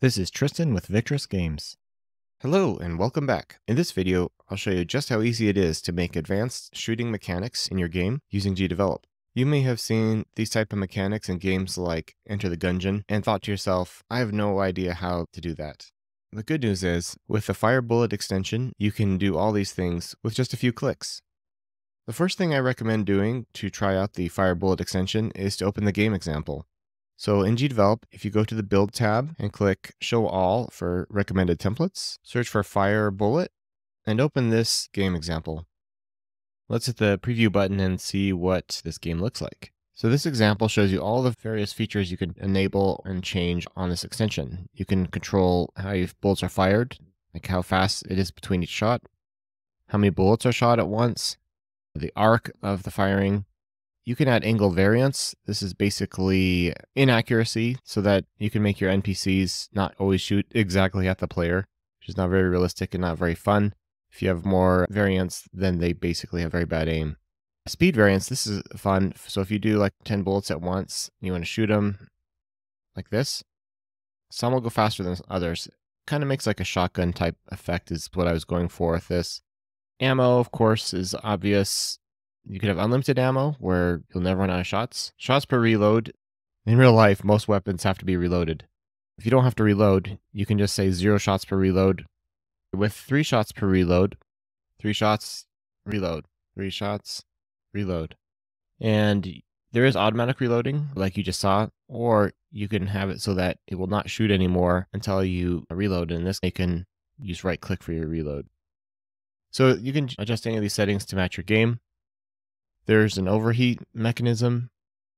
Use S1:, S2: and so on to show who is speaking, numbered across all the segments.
S1: This is Tristan with Victris Games. Hello and welcome back. In this video, I'll show you just how easy it is to make advanced shooting mechanics in your game using GDevelop. You may have seen these type of mechanics in games like Enter the Gungeon and thought to yourself, I have no idea how to do that. The good news is, with the Fire Bullet extension, you can do all these things with just a few clicks. The first thing I recommend doing to try out the Fire Bullet extension is to open the game example. So in GDevelop, if you go to the Build tab and click Show All for recommended templates, search for Fire Bullet, and open this game example. Let's hit the preview button and see what this game looks like. So this example shows you all the various features you can enable and change on this extension. You can control how your bullets are fired, like how fast it is between each shot, how many bullets are shot at once, the arc of the firing, you can add angle variance. This is basically inaccuracy so that you can make your NPCs not always shoot exactly at the player, which is not very realistic and not very fun. If you have more variance, then they basically have very bad aim. Speed variance, this is fun. So if you do like 10 bullets at once, and you want to shoot them like this, some will go faster than others. Kind of makes like a shotgun type effect is what I was going for with this. Ammo, of course, is obvious. You could have unlimited ammo where you'll never run out of shots. Shots per reload. In real life, most weapons have to be reloaded. If you don't have to reload, you can just say zero shots per reload. With three shots per reload, three shots, reload, three shots, reload. And there is automatic reloading, like you just saw, or you can have it so that it will not shoot anymore until you reload. And this, you can use right click for your reload. So you can adjust any of these settings to match your game. There's an overheat mechanism.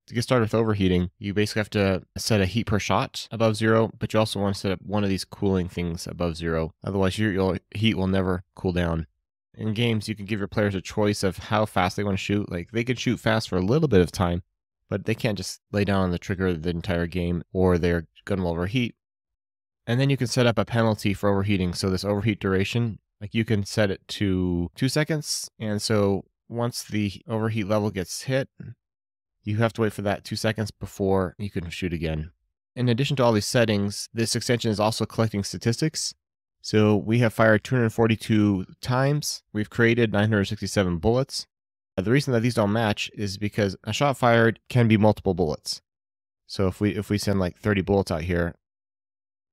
S1: To get started with overheating, you basically have to set a heat per shot above zero, but you also want to set up one of these cooling things above zero. Otherwise, your, heat will never cool down. In games, you can give your players a choice of how fast they want to shoot. Like they can shoot fast for a little bit of time, but they can't just lay down on the trigger the entire game or their gun will overheat. And then you can set up a penalty for overheating. So this overheat duration, like you can set it to two seconds. And so once the overheat level gets hit, you have to wait for that two seconds before you can shoot again. In addition to all these settings, this extension is also collecting statistics. So we have fired 242 times. We've created 967 bullets. Uh, the reason that these don't match is because a shot fired can be multiple bullets. So if we if we send like 30 bullets out here,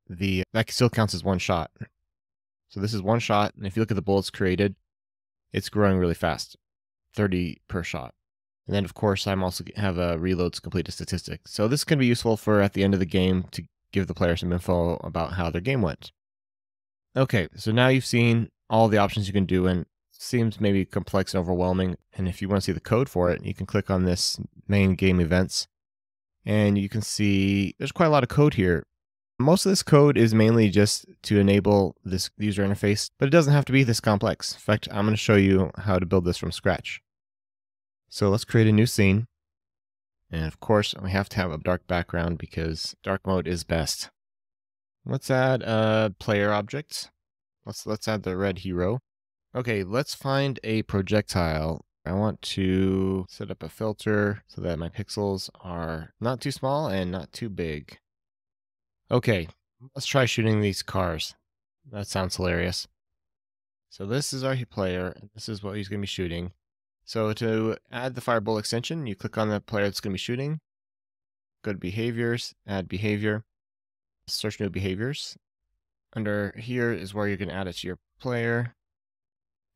S1: the that still counts as one shot. So this is one shot, and if you look at the bullets created, it's growing really fast. 30 per shot. And then, of course, I'm also have a reloads complete a statistic. So this can be useful for at the end of the game to give the player some info about how their game went. Okay, so now you've seen all the options you can do, and seems maybe complex and overwhelming. And if you want to see the code for it, you can click on this main game events, and you can see there's quite a lot of code here. Most of this code is mainly just to enable this user interface, but it doesn't have to be this complex. In fact, I'm going to show you how to build this from scratch. So let's create a new scene. And of course, we have to have a dark background because dark mode is best. Let's add a player object. Let's let's add the red hero. Okay, let's find a projectile. I want to set up a filter so that my pixels are not too small and not too big. Okay, let's try shooting these cars. That sounds hilarious. So this is our player. This is what he's going to be shooting. So to add the Fire Bullet extension, you click on the player that's going to be shooting. Go to Behaviors, Add Behavior, Search New Behaviors. Under here is where you're going to add it to your player.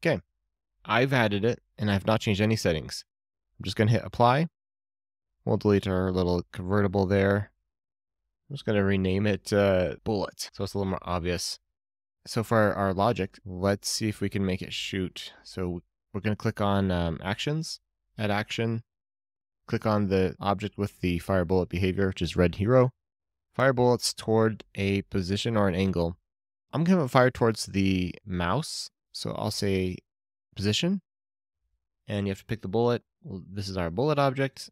S1: Okay, I've added it, and I've not changed any settings. I'm just going to hit Apply. We'll delete our little convertible there. I'm just going to rename it uh, Bullet, so it's a little more obvious. So for our logic, let's see if we can make it shoot. So we're going to click on um, actions, add action, click on the object with the fire bullet behavior, which is red hero. Fire bullets toward a position or an angle. I'm going to fire towards the mouse. So I'll say position and you have to pick the bullet. Well, this is our bullet object.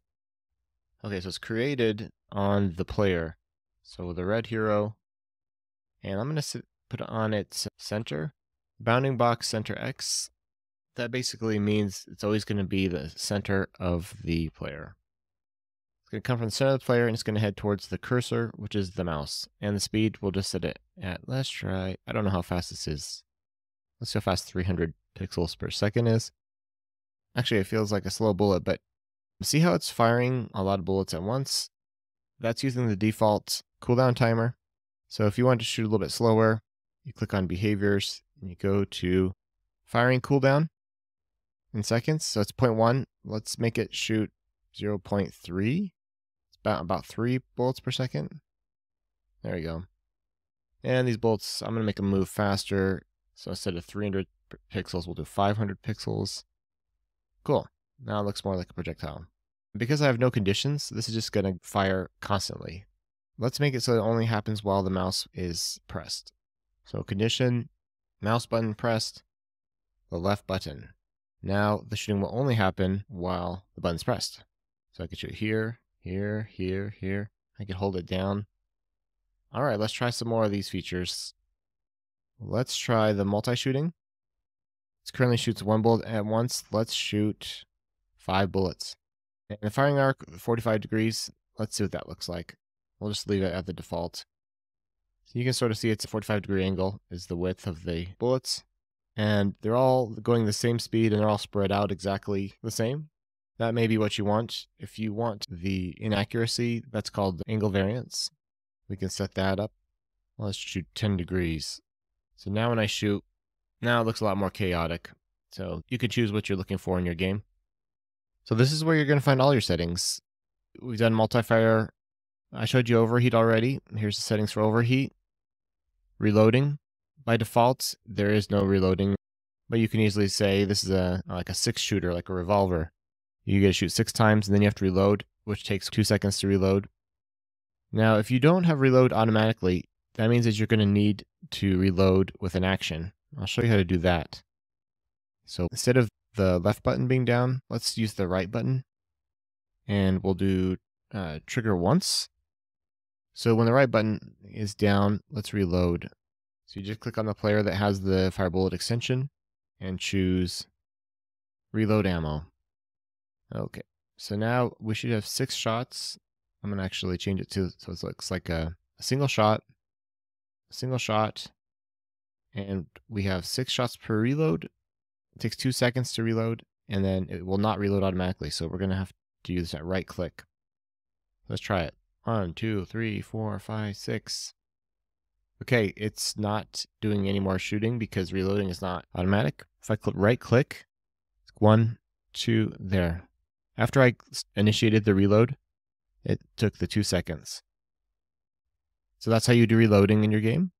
S1: Okay, so it's created on the player. So the red hero, and I'm going to put on its center, bounding box center X, that basically means it's always going to be the center of the player. It's going to come from the center of the player and it's going to head towards the cursor, which is the mouse. And the speed, we'll just set it at, let's try, I don't know how fast this is. Let's see how fast 300 pixels per second is. Actually, it feels like a slow bullet, but see how it's firing a lot of bullets at once? That's using the default cooldown timer. So if you want to shoot a little bit slower, you click on behaviors and you go to firing cooldown in seconds. So it's 0.1. Let's make it shoot 0.3 It's about about three bullets per second. There we go. And these bullets, I'm going to make them move faster. So instead of 300 pixels, we'll do 500 pixels. Cool. Now it looks more like a projectile. Because I have no conditions, this is just going to fire constantly. Let's make it so it only happens while the mouse is pressed. So condition, mouse button pressed, the left button. Now the shooting will only happen while the button's pressed. So I can shoot here, here, here, here. I can hold it down. All right, let's try some more of these features. Let's try the multi-shooting. It currently shoots one bullet at once. Let's shoot five bullets. And the firing arc, 45 degrees. Let's see what that looks like. We'll just leave it at the default. So you can sort of see it's a 45 degree angle is the width of the bullets. And they're all going the same speed and they're all spread out exactly the same. That may be what you want. If you want the inaccuracy, that's called angle variance. We can set that up. Let's shoot 10 degrees. So now when I shoot, now it looks a lot more chaotic. So you can choose what you're looking for in your game. So this is where you're going to find all your settings. We've done multi-fire. I showed you overheat already. Here's the settings for overheat. Reloading. By default, there is no reloading, but you can easily say this is a like a six shooter, like a revolver. You get to shoot six times and then you have to reload, which takes two seconds to reload. Now, if you don't have reload automatically, that means that you're going to need to reload with an action. I'll show you how to do that. So instead of the left button being down, let's use the right button. And we'll do uh, trigger once. So when the right button is down, let's reload. So you just click on the player that has the fire bullet extension and choose reload ammo. Okay, so now we should have six shots. I'm gonna actually change it to so it looks like a, a single shot, a single shot, and we have six shots per reload. It takes two seconds to reload, and then it will not reload automatically. So we're gonna have to use that right click. Let's try it. One, two, three, four, five, six. Okay, it's not doing any more shooting because reloading is not automatic. If I click right click, one, two, there. After I initiated the reload, it took the two seconds. So that's how you do reloading in your game.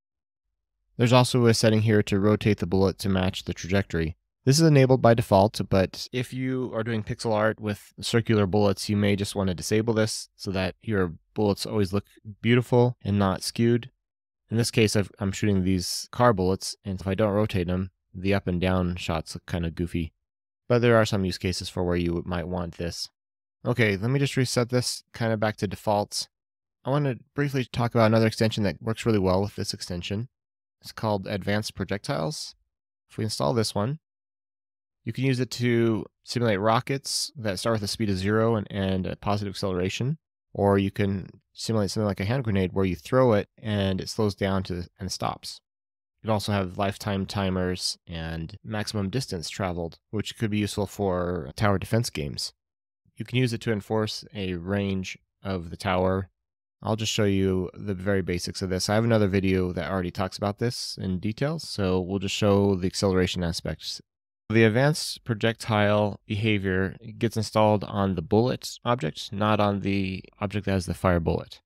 S1: There's also a setting here to rotate the bullet to match the trajectory. This is enabled by default, but if you are doing pixel art with circular bullets, you may just want to disable this so that your bullets always look beautiful and not skewed. In this case, i am shooting these car bullets, and if I don't rotate them, the up and down shots look kind of goofy. But there are some use cases for where you might want this. Okay, let me just reset this kind of back to defaults. I want to briefly talk about another extension that works really well with this extension. It's called Advanced Projectiles. If we install this one, you can use it to simulate rockets that start with a speed of zero and, and a positive acceleration. Or you can simulate something like a hand grenade where you throw it and it slows down to and stops. You can also have lifetime timers and maximum distance traveled, which could be useful for tower defense games. You can use it to enforce a range of the tower. I'll just show you the very basics of this. I have another video that already talks about this in detail, so we'll just show the acceleration aspects. The advanced projectile behavior gets installed on the bullet object, not on the object that has the fire bullet.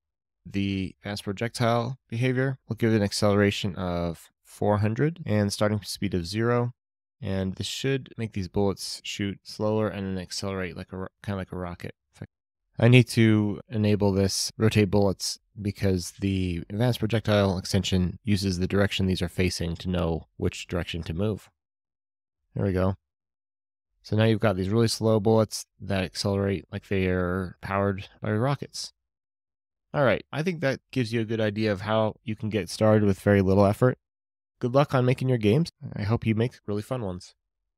S1: The advanced projectile behavior will give it an acceleration of 400 and starting speed of zero. And this should make these bullets shoot slower and then accelerate like a kind of like a rocket. I need to enable this rotate bullets because the advanced projectile extension uses the direction these are facing to know which direction to move. There we go. So now you've got these really slow bullets that accelerate like they are powered by rockets. All right, I think that gives you a good idea of how you can get started with very little effort. Good luck on making your games. I hope you make really fun ones.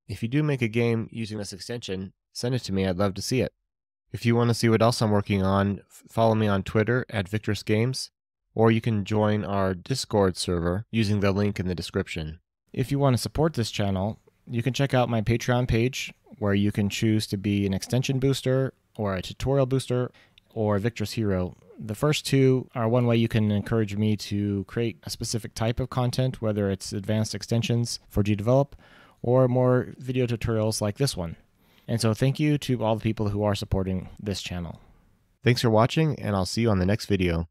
S1: If you do make a game using this extension, send it to me. I'd love to see it. If you want to see what else I'm working on, follow me on Twitter at Victris Games, or you can join our Discord server using the link in the description.
S2: If you want to support this channel, you can check out my Patreon page where you can choose to be an extension booster or a tutorial booster or a Victris Hero. The first two are one way you can encourage me to create a specific type of content, whether it's advanced extensions for GDevelop or more video tutorials like this one. And so thank you to all the people who are supporting this channel.
S1: Thanks for watching, and I'll see you on the next video.